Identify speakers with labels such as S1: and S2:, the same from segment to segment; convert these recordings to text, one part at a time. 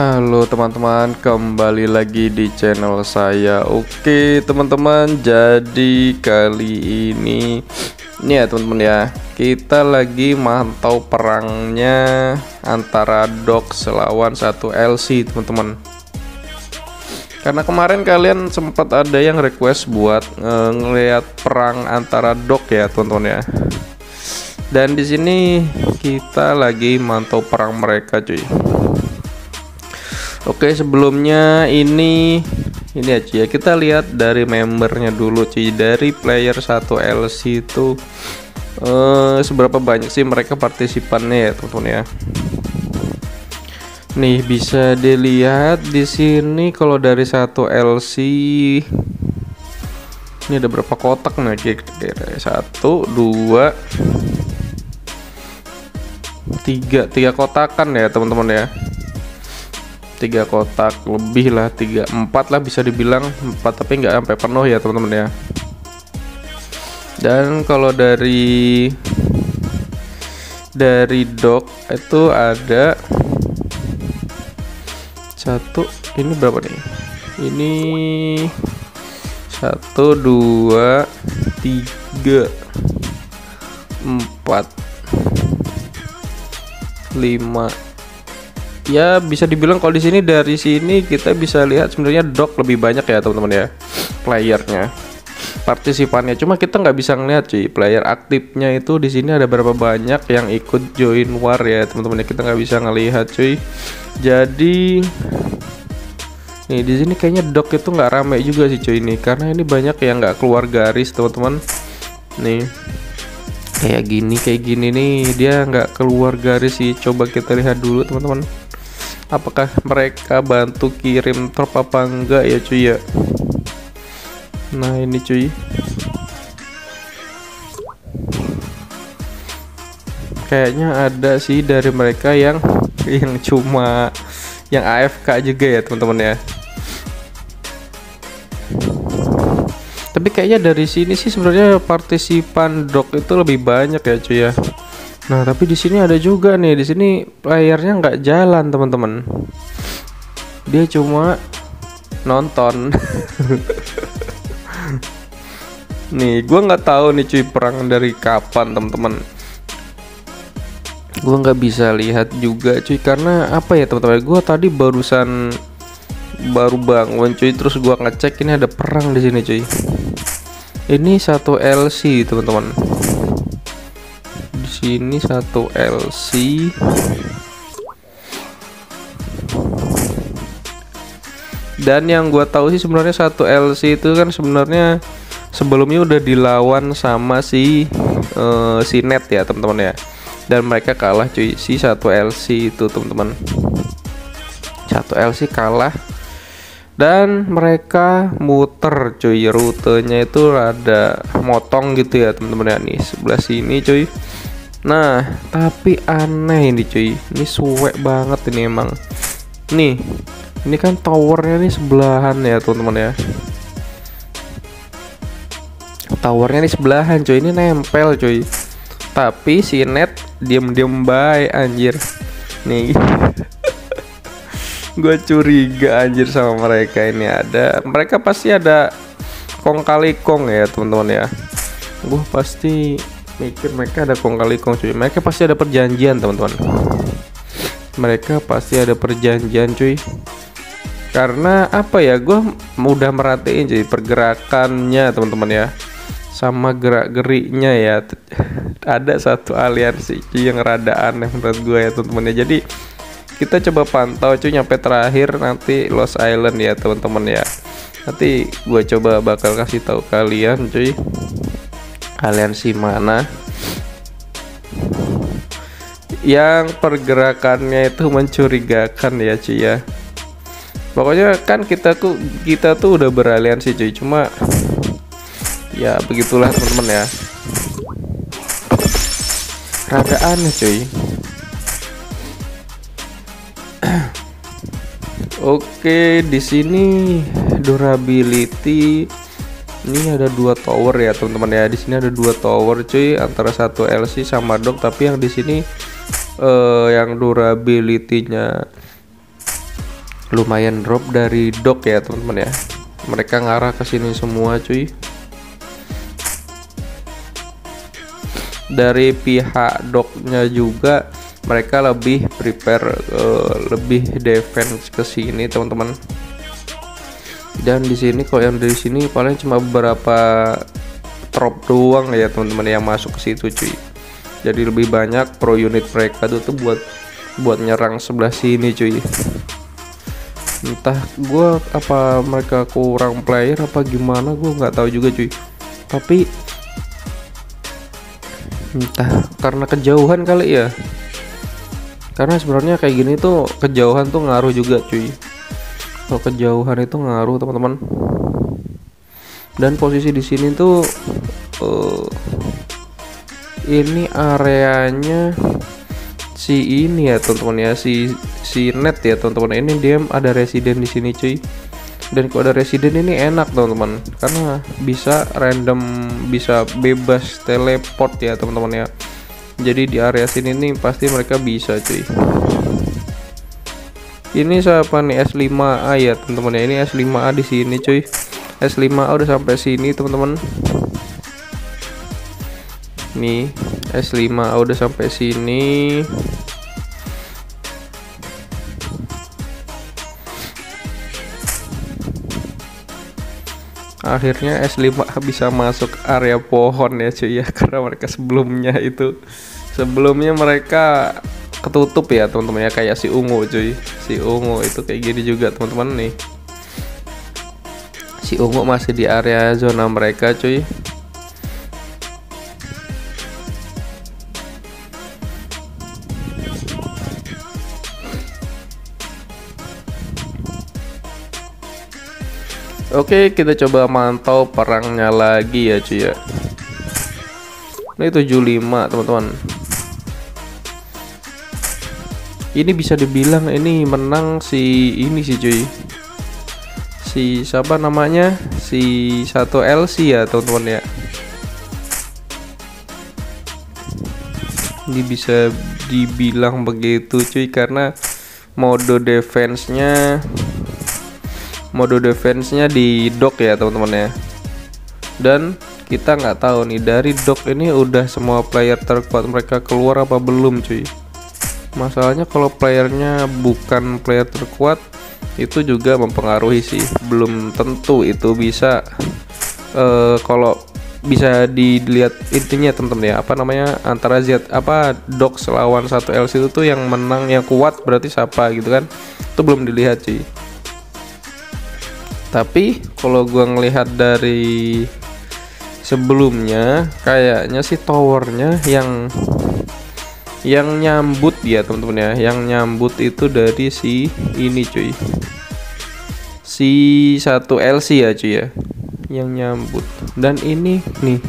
S1: Halo teman-teman, kembali lagi di channel saya. Oke, teman-teman, jadi kali ini ini ya teman-teman ya. Kita lagi mantau perangnya antara Dog selawan satu LC, teman-teman. Karena kemarin kalian sempat ada yang request buat uh, ngelihat perang antara Dog ya, teman-teman ya. Dan di sini kita lagi mantau perang mereka, cuy. Oke sebelumnya ini ini aja ya. Kita lihat dari membernya dulu cuy dari player 1 LC itu eh, seberapa banyak sih mereka partisipannya ya teman-teman ya? Nih bisa dilihat di sini kalau dari satu LC ini ada berapa kotak nih kira-kira satu dua tiga tiga kotakan ya teman-teman ya tiga kotak lebih lah tiga empat lah bisa dibilang. Empat tapi nggak sampai penuh ya teman-teman ya. Dan kalau dari dari dok itu ada satu ini berapa nih? Ini satu dua tiga empat lima ya bisa dibilang kalau di sini dari sini kita bisa lihat sebenarnya dog lebih banyak ya teman-teman ya playernya partisipannya. Cuma kita nggak bisa ngeliat cuy player aktifnya itu di sini ada berapa banyak yang ikut join war ya teman-teman ya. Kita nggak bisa ngelihat cuy. Jadi nih di sini kayaknya dog itu nggak rame juga sih cuy ini karena ini banyak yang nggak keluar garis teman-teman. Nih kayak gini kayak gini nih. Dia nggak keluar garis sih. Coba kita lihat dulu teman-teman apakah mereka bantu kirim trop apa enggak ya cuy ya? Nah ini cuy. Kayaknya ada sih dari mereka yang yang cuma yang AFK juga ya teman-teman ya. Tapi kayaknya dari sini sih sebenarnya partisipan dok itu lebih banyak ya cuy ya Nah, tapi di sini ada juga nih. Di sini playernya nggak jalan, teman-teman. Dia cuma nonton. nih, gua nggak tahu nih cuy perang dari kapan, teman-teman. Gua nggak bisa lihat juga cuy karena apa ya, teman-teman? Gua tadi barusan baru bangun cuy, terus gua ngecek ini ada perang di sini cuy. Ini satu LC, teman-teman sini satu LC dan yang gue tahu sih sebenarnya satu LC itu kan sebenarnya sebelumnya udah dilawan sama si uh, si net ya teman-teman ya. Dan mereka kalah cuy si satu LC itu teman-teman. Satu LC kalah. Dan mereka muter cuy rutenya itu ada motong gitu ya teman-teman ya. Nih sebelah sini cuy Nah, tapi aneh ini cuy. Ini suwek banget ini emang. Nih, ini kan towernya nih sebelahan ya teman-teman ya. Towernya nih sebelahan cuy. Ini nempel cuy. Tapi si net diem-diem baik anjir. Nih. Gue curiga anjir sama mereka ini ada. Mereka pasti ada kong kali kong ya teman-teman ya. Gue pasti mikir mereka ada kong kali kong cuy. Mereka pasti ada perjanjian teman-teman. Mereka pasti ada perjanjian cuy. Karena apa ya? Gue mudah merhatiin jadi pergerakannya teman-teman ya. Sama gerak geriknya ya. Ada satu aliansi cuy yang rada aneh menurut gue ya teman-teman ya. Jadi kita coba pantau cuy nyampe terakhir nanti Lost Island ya teman-teman ya. Nanti gue coba bakal kasih tahu kalian cuy kalian si mana yang pergerakannya itu mencurigakan ya cuy ya. Pokoknya kan kita tuh kita tuh udah beraliansi cuy cuma ya begitulah teman-teman ya. Rada aneh cuy. Oke, di sini durability ini ada dua tower ya teman-teman ya. Di sini ada dua tower cuy antara satu LC sama dok tapi yang di sini uh, yang durability-nya lumayan drop dari dok ya teman-teman ya. Mereka ngarah ke sini semua cuy. Dari pihak doknya juga mereka lebih prepare uh, lebih defense ke sini teman-teman. Dan di sini kalau yang dari sini paling cuma beberapa drop doang ya teman-teman yang masuk ke situ cuy jadi lebih banyak pro unit mereka tuh, tuh buat buat nyerang sebelah sini cuy. Entah gue apa mereka kurang player apa gimana gue nggak tahu juga cuy. Tapi entah karena kejauhan kali ya. Karena sebenarnya kayak gini tuh kejauhan tuh ngaruh juga cuy. Kalau kejauhan itu ngaruh teman-teman. Dan posisi di sini tuh uh, ini areanya si ini ya teman-teman ya si si net ya teman-teman. Ini dia ada residen di sini cuy. Dan kalau ada residen ini enak teman-teman. Karena bisa random bisa bebas teleport ya teman-teman ya. Jadi di area sini nih pasti mereka bisa cuy. Ini siapa nih? S5A ya teman-teman ya. Ini S5A di sini cuy. S5A udah sampai sini teman-teman nih S5 udah sampai sini. Akhirnya S5 bisa masuk area pohon ya cuy ya karena mereka sebelumnya itu sebelumnya mereka ketutup ya teman-teman ya kayak si ungu cuy. Si ungu itu kayak gini juga teman-teman nih. Si ungu masih di area zona mereka cuy Oke, kita coba mantau perangnya lagi ya cuy ya. Ini 75 teman-teman. Ini bisa dibilang ini menang si ini sih cuy. Si siapa namanya? Si satu LC ya teman-teman ya. Ini bisa dibilang begitu cuy karena mode defense-nya mode defense-nya di dock ya teman-teman ya. Dan kita nggak tahu nih dari dock ini udah semua player terkuat mereka keluar apa belum cuy? Masalahnya kalau playernya bukan player terkuat itu juga mempengaruhi sih. Belum tentu itu bisa uh, kalau bisa dilihat intinya teman-teman ya apa namanya antara Z apa dok selawan satu LC itu tuh yang menang yang kuat berarti siapa gitu kan? Itu belum dilihat cuy tapi kalau gua ngelihat dari sebelumnya kayaknya sih towernya yang yang nyambut ya teman-teman ya. Yang nyambut itu dari si ini cuy. Si satu LC ya cuy ya yang nyambut. Dan ini nih.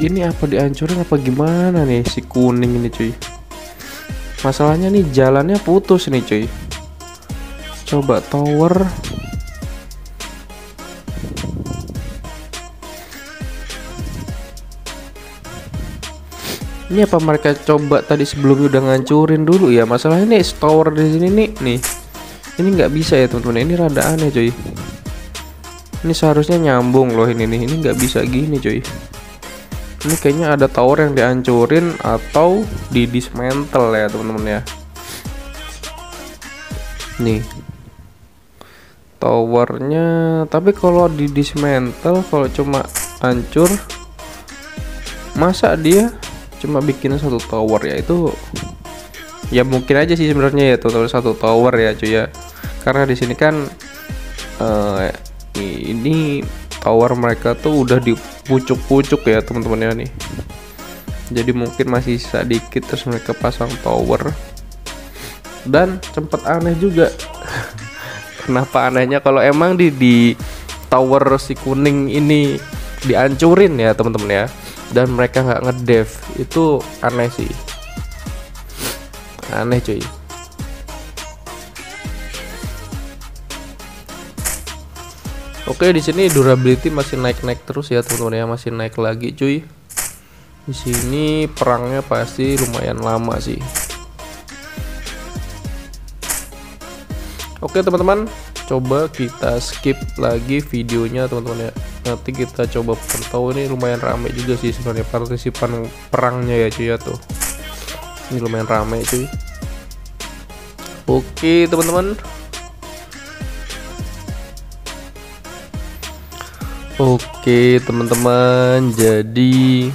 S1: Ini apa dihancurin apa gimana nih si kuning ini cuy masalahnya nih jalannya putus nih cuy. Coba tower. Ini apa mereka coba tadi sebelumnya udah ngancurin dulu ya? Masalahnya nih tower di sini nih nih. Ini nggak bisa ya teman-teman. Ini rada aneh cuy. Ini seharusnya nyambung loh ini nih. Ini nggak bisa gini cuy ini kayaknya ada tower yang dihancurin atau di dismantle ya teman-teman ya. Nih. Towernya tapi kalau di dismantle kalau cuma hancur masa dia cuma bikin satu tower ya? Itu ya mungkin aja sih sebenarnya ya total satu tower ya cuy ya. Karena di sini kan uh, ini tower mereka tuh udah di pucuk-pucuk ya teman-teman ya nih. Jadi mungkin masih sisa dikit terus mereka pasang tower. Dan sempet aneh juga. Kenapa anehnya? Kalau emang di di tower si kuning ini dihancurin ya teman-teman ya. Dan mereka nggak ngedev itu aneh sih. Aneh cuy Oke di sini durability masih naik-naik terus ya teman-teman ya. Masih naik lagi cuy. Di sini perangnya pasti lumayan lama sih. Oke teman-teman. Coba kita skip lagi videonya teman-teman ya. Nanti kita coba pantau. Ini lumayan rame juga sih sebenarnya partisipan perangnya ya cuy ya tuh. Ini lumayan rame cuy. Oke teman-teman Oke teman-teman jadi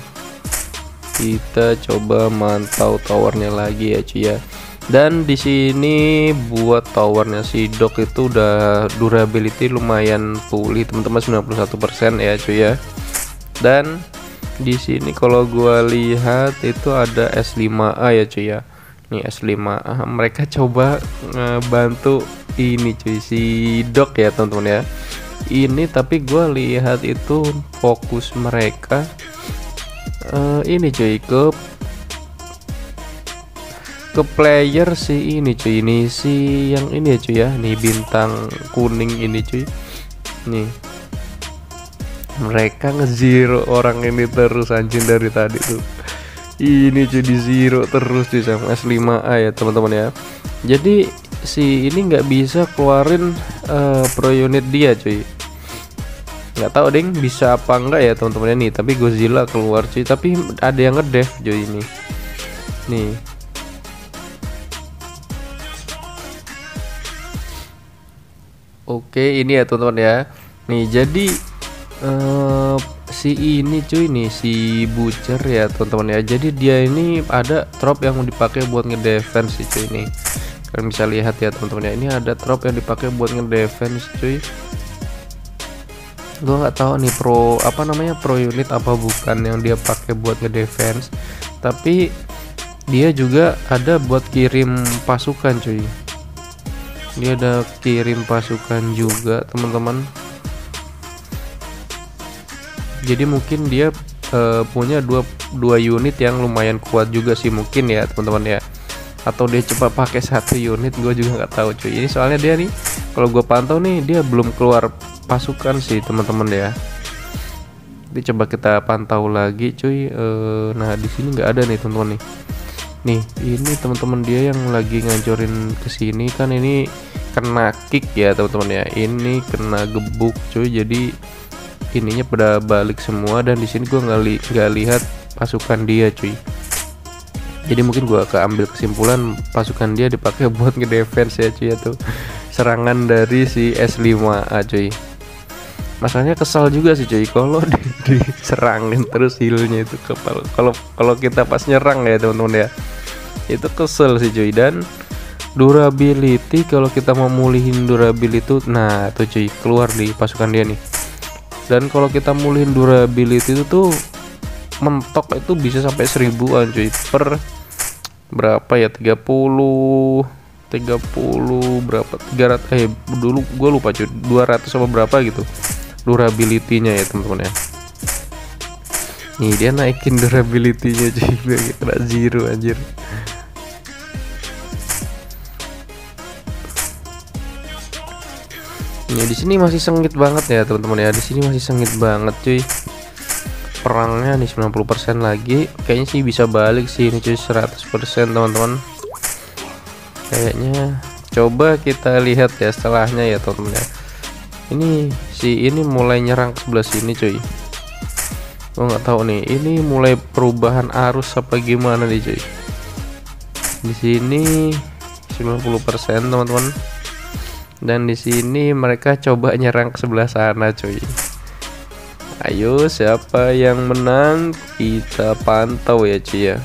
S1: kita coba mantau towernya lagi ya cuy ya. Dan di sini buat towernya si dok itu udah durability lumayan pulih teman-teman 91% ya cuy ya. Dan di sini kalau gua lihat itu ada S5A ya cuy ya. Nih S5A mereka coba ngebantu ini cuy si dok ya teman-teman ya ini tapi gua lihat itu fokus mereka uh, ini cuy ke ke player si ini cuy ini si yang ini ya cuy ya nih bintang kuning ini cuy. Nih. Mereka ngezero orang ini terus anjing dari tadi tuh. Ini cuy di zero terus cuy sama S5A ya teman-teman ya. Jadi si ini nggak bisa keluarin uh, pro unit dia cuy nggak tahu ding bisa apa enggak ya teman-teman ini tapi Godzilla keluar cuy tapi ada yang ngedev cuy ini nih Oke, ini ya teman-teman ya. Nih, jadi uh, si ini cuy nih si Butcher ya teman-teman ya. Jadi dia ini ada trop yang dipakai buat ngedefense sih cuy ini. Kalian bisa lihat ya teman-teman ya. Ini ada trop yang dipakai buat ngedefense cuy. Gue nggak tahu nih pro apa namanya pro unit apa bukan yang dia pakai buat ngedefense. Tapi dia juga ada buat kirim pasukan cuy. Dia ada kirim pasukan juga teman-teman. Jadi mungkin dia uh, punya dua dua unit yang lumayan kuat juga sih mungkin ya teman-teman ya atau dia coba pakai satu unit gue juga nggak tahu cuy. Ini soalnya dia nih kalau gue pantau nih dia belum keluar pasukan sih teman-teman ya. Jadi coba kita pantau lagi cuy. Uh, nah di sini nggak ada nih teman-teman nih. Nih ini teman-teman dia yang lagi ngancurin ke sini kan ini kena kick ya teman-teman ya. Ini kena gebuk cuy. Jadi ininya pada balik semua dan di sini gua nggak li lihat pasukan dia cuy jadi mungkin gua keambil kesimpulan pasukan dia dipakai buat ngedefense ya cuy itu serangan dari si S5A cuy. Masalahnya kesal juga sih cuy kalau di, diserangin terus healnya itu kepala kalau kalau kita pas nyerang ya teman-teman ya itu kesel sih cuy. Dan durability kalau kita mau mulihin durability itu nah tuh cuy keluar di pasukan dia nih. Dan kalau kita mulihin durability itu tuh mentok itu bisa sampai seribuan cuy per berapa ya? 30 30 berapa? 300 eh dulu gue lupa cuy. 200 sama berapa gitu. Durability-nya ya teman-teman ya. Nih dia naikin durability-nya cuy gue kena zero anjir. Ya di sini masih sengit banget ya teman-teman ya. Di sini masih sengit banget cuy. Perangnya nih 90% lagi. Kayaknya sih bisa balik sih ini cuy 100% teman-teman. Kayaknya coba kita lihat ya setelahnya ya teman-teman ya. Ini si ini mulai nyerang ke sebelah sini cuy. Gue nggak tahu nih, ini mulai perubahan arus apa gimana nih cuy. Di sini 90% teman-teman dan di sini mereka coba nyerang ke sebelah sana cuy ayo siapa yang menang kita pantau ya cuy ya.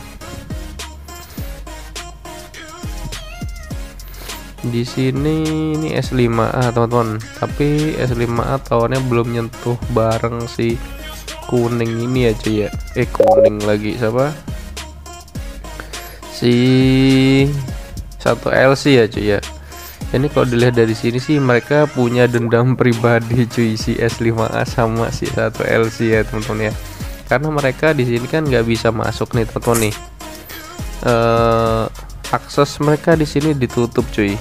S1: Di sini ini S5A teman-teman. Tapi S5A tahunnya belum nyentuh bareng si kuning ini ya cuy ya. Eh kuning lagi siapa? Si satu LC ya cuy ya ini kalau dilihat dari sini sih mereka punya dendam pribadi cuy si S5A sama si 1LC ya teman-teman ya. Karena mereka di sini kan nggak bisa masuk nih teman-teman nih. Uh, akses mereka di sini ditutup cuy.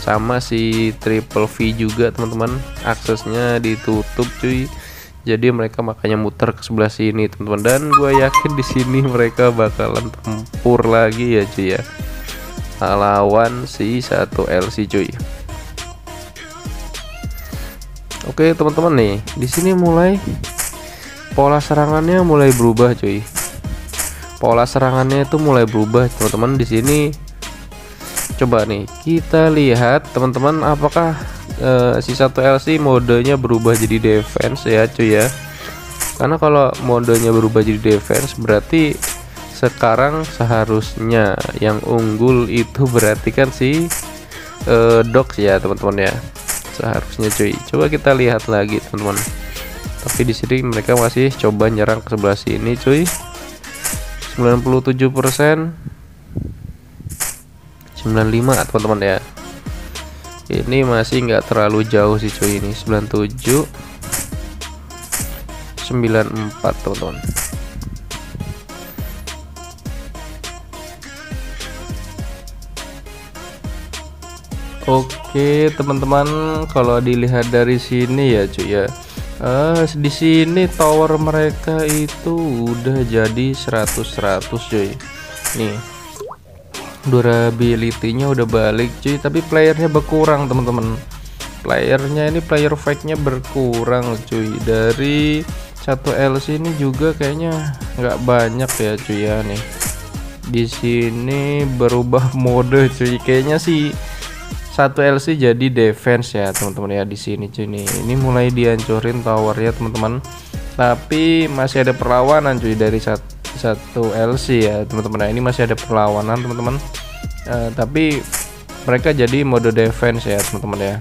S1: Sama si triple V juga teman-teman aksesnya ditutup cuy. Jadi mereka makanya muter ke sebelah sini teman-teman. Dan gue yakin di sini mereka bakalan tempur lagi ya cuy ya lawan si satu LC cuy. Oke teman-teman nih di sini mulai pola serangannya mulai berubah cuy. Pola serangannya itu mulai berubah teman-teman. Di sini coba nih kita lihat teman-teman apakah uh, si satu LC modenya berubah jadi defense ya cuy ya. Karena kalau modenya berubah jadi defense berarti sekarang seharusnya yang unggul itu berarti kan si uh, dox ya teman-teman ya. Seharusnya cuy. Coba kita lihat lagi teman-teman. Tapi di sini mereka masih coba nyerang ke sebelah sini cuy. 97% 95 teman-teman ya. Ini masih nggak terlalu jauh sih cuy ini. 97 94 teman-teman Oke teman-teman kalau dilihat dari sini ya cuy ya. Uh, di sini tower mereka itu udah jadi 100 100 cuy. Nih durability-nya udah balik cuy tapi playernya berkurang teman-teman. Playernya ini player fake-nya berkurang cuy. Dari satu LC ini juga kayaknya nggak banyak ya cuy ya nih. Di sini berubah mode cuy. Kayaknya sih satu LC jadi defense ya teman-teman ya di sini cuy. Ini mulai dihancurin tower ya teman-teman. Tapi masih ada perlawanan cuy dari satu satu LC ya teman-teman. Nah ini masih ada perlawanan teman-teman. Uh, tapi mereka jadi mode defense ya teman-teman ya.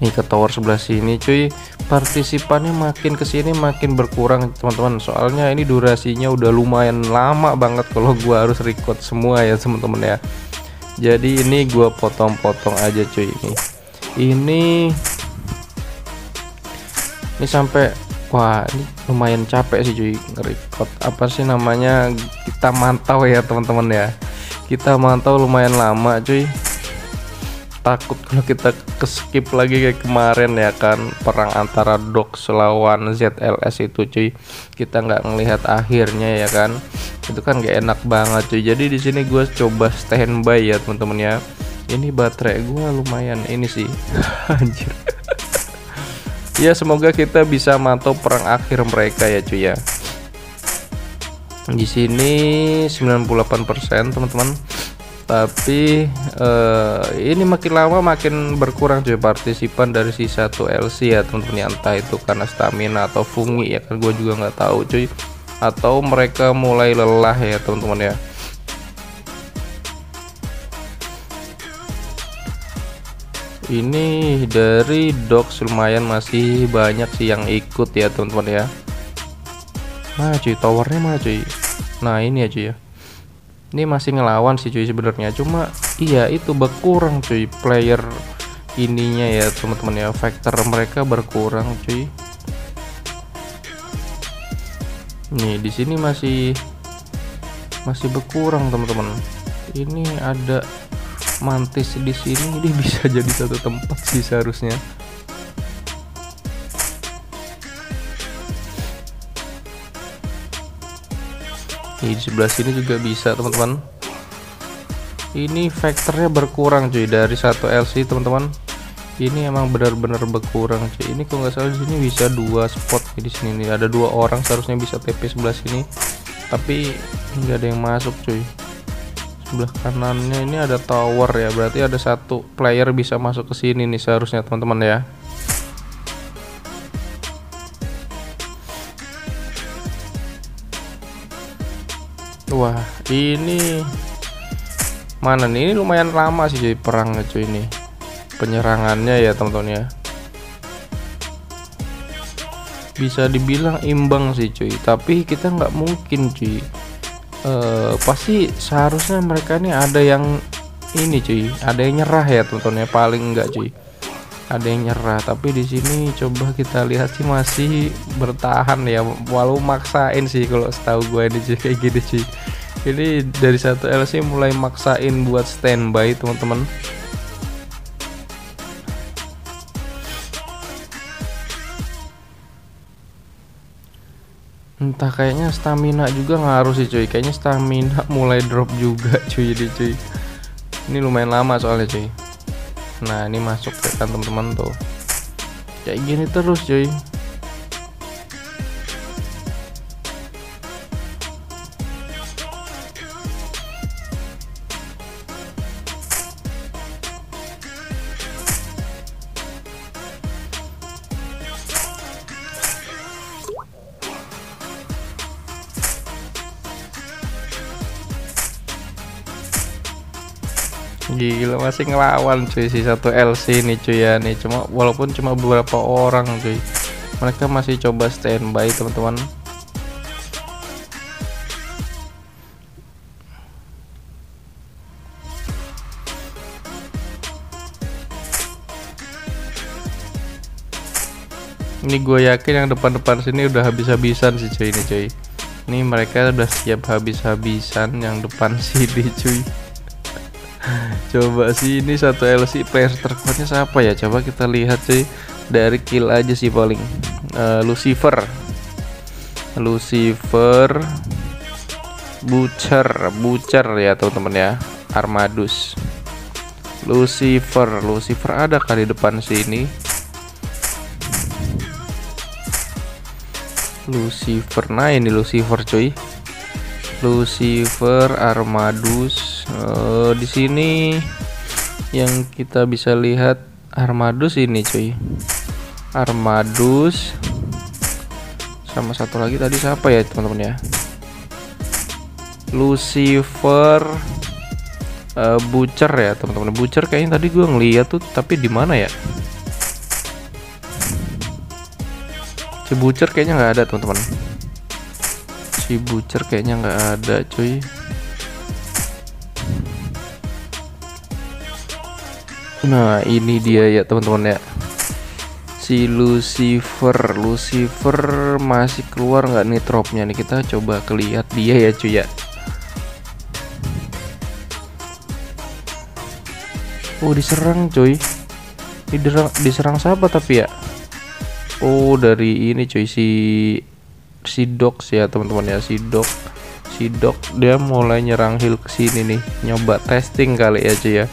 S1: Nih ke tower sebelah sini cuy. Partisipannya makin ke sini makin berkurang teman-teman. Soalnya ini durasinya udah lumayan lama banget kalau gua harus record semua ya teman-teman ya jadi ini gua potong-potong aja cuy ini. Ini ini sampai Wah ini lumayan capek sih cuy nge-record. Apa sih namanya kita mantau ya teman-teman ya. Kita mantau lumayan lama cuy takut kalau kita ke skip lagi kayak kemarin ya kan perang antara Dox lawan ZLS itu cuy. Kita nggak ngelihat akhirnya ya kan. Itu kan gak enak banget cuy. Jadi di sini gue coba standby ya teman-teman ya. Ini baterai gue lumayan ini sih. Anjir. Ya semoga kita bisa mantau perang akhir mereka ya cuy ya. Di sini 98% teman-teman tapi uh, ini makin lama makin berkurang cuy partisipan dari si satu LC ya teman-teman. Ya, entah itu karena stamina atau fungi ya kan gue juga nggak tahu cuy. Atau mereka mulai lelah ya teman-teman ya. Ini dari dogs lumayan masih banyak sih yang ikut ya teman-teman ya. Nah cuy? Towernya mana cuy? Nah ini ya cuy ya ini masih ngelawan sih cuy sebenarnya. Cuma iya itu berkurang cuy. Player ininya ya teman-teman ya factor mereka berkurang cuy. Nih di sini masih masih berkurang teman-teman. Ini ada mantis di sini. Dia bisa jadi satu tempat sih seharusnya di sebelah sini juga bisa teman-teman. Ini faktornya berkurang cuy dari satu LC teman-teman. Ini emang benar-benar berkurang cuy. Ini kalau nggak salah di sini bisa dua spot di sini nih. Ada dua orang seharusnya bisa TP sebelah sini tapi nggak ada yang masuk cuy. Sebelah kanannya ini ada tower ya berarti ada satu player bisa masuk ke sini nih seharusnya teman-teman ya wah ini mana nih? Ini lumayan lama sih cuy perangnya cuy ini. Penyerangannya ya teman-teman ya. Bisa dibilang imbang sih cuy. Tapi kita nggak mungkin cuy. Uh, pasti seharusnya mereka ini ada yang ini cuy. Ada yang nyerah ya teman-teman ya. Paling enggak cuy ada yang nyerah tapi di sini coba kita lihat sih masih bertahan ya. Walau maksain sih kalau setahu gue ini cuy kayak gini cuy ini dari satu LC mulai maksain buat standby teman-teman. Entah kayaknya stamina juga ngaruh sih cuy. Kayaknya stamina mulai drop juga cuy ini cuy. Ini lumayan lama soalnya cuy nah ini masuk kan teman-teman tuh. Kayak gini terus cuy masih ngelawan cuy. Si satu LC nih cuy ya nih. Cuma walaupun cuma beberapa orang cuy. Mereka masih coba standby teman-teman. Ini gue yakin yang depan-depan sini udah habis-habisan sih cuy ini cuy. Ini mereka udah siap habis-habisan yang depan sini cuy coba sih ini satu LC player terkuatnya siapa ya? Coba kita lihat sih. Dari kill aja sih paling. Uh, Lucifer. Lucifer. Butcher. Butcher ya teman-teman ya. Armadus. Lucifer. Lucifer ada kali depan sini? Lucifer. Nah ini Lucifer cuy Lucifer Armadus. Uh, di sini yang kita bisa lihat Armadus ini cuy. Armadus. Sama satu lagi tadi siapa ya teman-teman ya? Lucifer. Uh, Butcher ya teman-teman. Butcher kayaknya tadi gue ngeliat tuh tapi di mana ya? Si Butcher kayaknya nggak ada teman-teman si Butcher kayaknya nggak ada cuy. Nah ini dia ya teman-teman ya. Si Lucifer Lucifer masih keluar nggak nih dropnya nih? Kita coba kelihat dia ya cuy ya. Oh diserang cuy. Diserang, diserang siapa tapi ya? Oh dari ini cuy si si Dox ya teman-teman ya si Dox si Dox dia mulai nyerang heal ke sini nih. Nyoba testing kali cuy ya.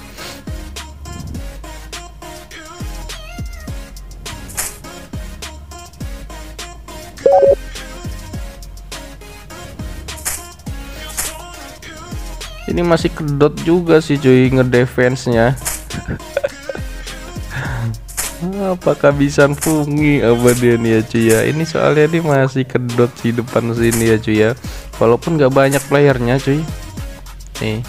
S1: Ini masih kedot juga sih cuy ngedefense nya apakah bisa fungi? Apa dia nih ya cuy ya? Ini soalnya ini masih kedot di depan sini ya cuy ya. Walaupun gak banyak playernya cuy. Nih.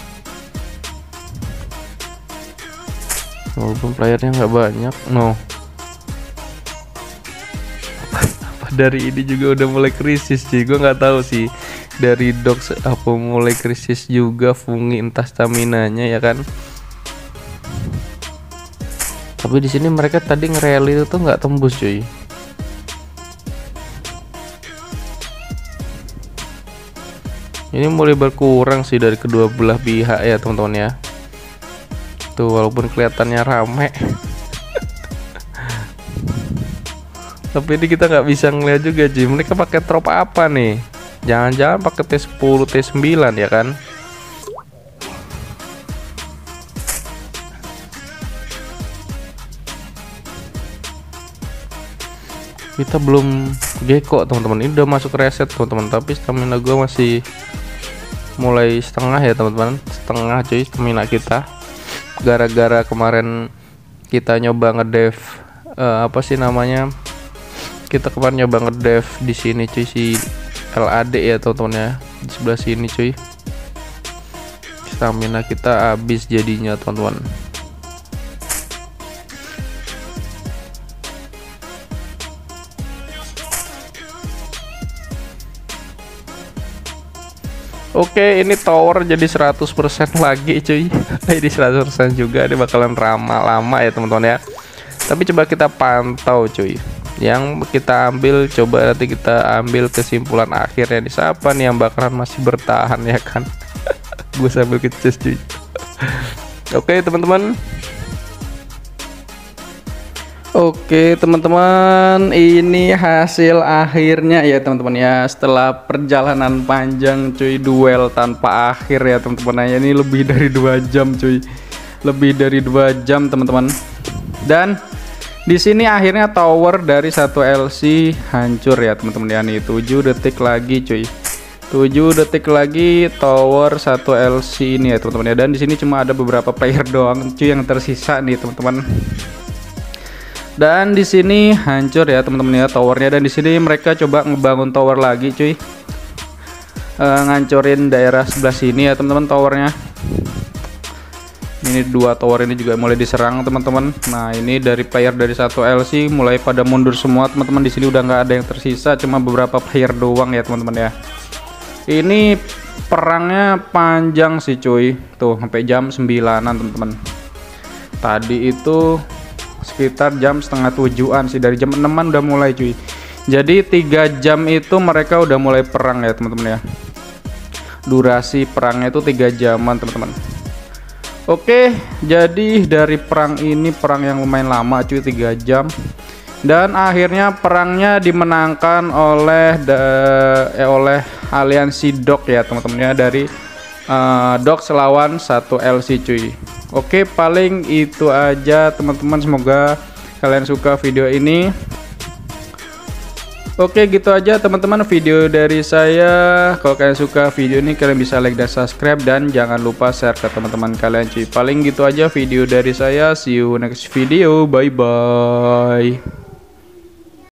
S1: Walaupun playernya nggak banyak no. Apa dari ini juga udah mulai krisis cuy? Gue nggak tahu sih. Dari dogs apa mulai krisis juga fungi entah stamina nya ya kan tapi di sini mereka tadi ngerel itu tuh nggak tembus cuy. Ini mulai berkurang sih dari kedua belah pihak ya teman-teman ya. Tuh walaupun kelihatannya rame. Tapi ini kita nggak bisa ngeliat juga cuy. Mereka pakai trop apa nih? Jangan-jangan pakai T10 T9 ya kan kita belum geko teman-teman. Ini udah masuk reset teman-teman. Tapi stamina gue masih mulai setengah ya teman-teman. Setengah cuy stamina kita. Gara-gara kemarin kita nyoba ngedev uh, apa sih namanya? Kita kemarin nyoba ngedev di sini cuy si LAD ya teman-teman ya. Di sebelah sini cuy. Stamina kita habis jadinya teman-teman Oke ini tower jadi 100% lagi cuy. Ini 100% juga ini bakalan ramah lama ya teman-teman ya. Tapi coba kita pantau cuy. Yang kita ambil coba nanti kita ambil kesimpulan akhirnya. Di siapa nih yang bakalan masih bertahan ya kan? Gue sambil kecil cuy. Oke teman-teman
S2: Oke teman-teman ini hasil akhirnya ya teman-teman ya. Setelah perjalanan panjang cuy duel tanpa akhir ya teman-teman. Ya ini lebih dari dua jam cuy. Lebih dari dua jam teman-teman. Dan di sini akhirnya tower dari satu LC hancur ya teman-teman. Ya nih 7 detik lagi cuy. 7 detik lagi tower satu LC ini ya teman-teman ya. Dan di sini cuma ada beberapa player doang cuy yang tersisa nih teman-teman dan di sini hancur ya teman-teman ya towernya. Dan di sini mereka coba ngebangun tower lagi cuy. E, ngancurin daerah sebelah sini ya teman-teman towernya. Ini dua tower ini juga mulai diserang teman-teman. Nah ini dari player dari satu LC mulai pada mundur semua teman-teman. Di sini udah nggak ada yang tersisa cuma beberapa player doang ya teman-teman ya. Ini perangnya panjang sih cuy. Tuh sampai jam 9an teman-teman. Tadi itu sekitar jam setengah tujuan sih dari jam enaman udah mulai cuy. Jadi tiga jam itu mereka udah mulai perang ya teman-teman ya. Durasi perangnya itu tiga jaman teman-teman. Oke jadi dari perang ini perang yang lumayan lama cuy tiga jam. Dan akhirnya perangnya dimenangkan oleh eh, oleh aliansi dok ya teman-teman ya dari uh, dok selawan satu LC cuy Oke paling itu aja teman-teman. Semoga kalian suka video ini. Oke gitu aja teman-teman video dari saya. Kalau kalian suka video ini kalian bisa like dan subscribe. Dan jangan lupa share ke teman-teman kalian cuy. Paling gitu aja video dari saya. See you next video. Bye bye